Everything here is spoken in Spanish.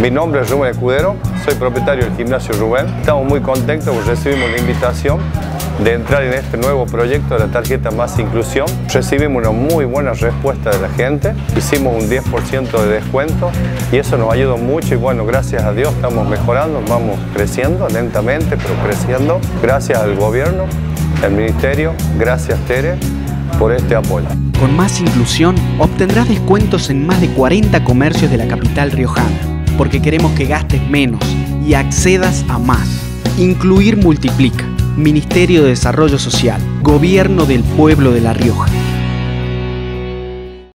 Mi nombre es Rubén Escudero, soy propietario del gimnasio Rubén. Estamos muy contentos porque recibimos la invitación de entrar en este nuevo proyecto de la tarjeta Más Inclusión. Recibimos una muy buena respuesta de la gente, hicimos un 10% de descuento y eso nos ayudó mucho y bueno, gracias a Dios estamos mejorando, vamos creciendo lentamente, pero creciendo. Gracias al gobierno, al ministerio, gracias Tere por este apoyo. Con Más Inclusión obtendrás descuentos en más de 40 comercios de la capital riojana, porque queremos que gastes menos y accedas a más. Incluir multiplica. Ministerio de Desarrollo Social, Gobierno del Pueblo de La Rioja.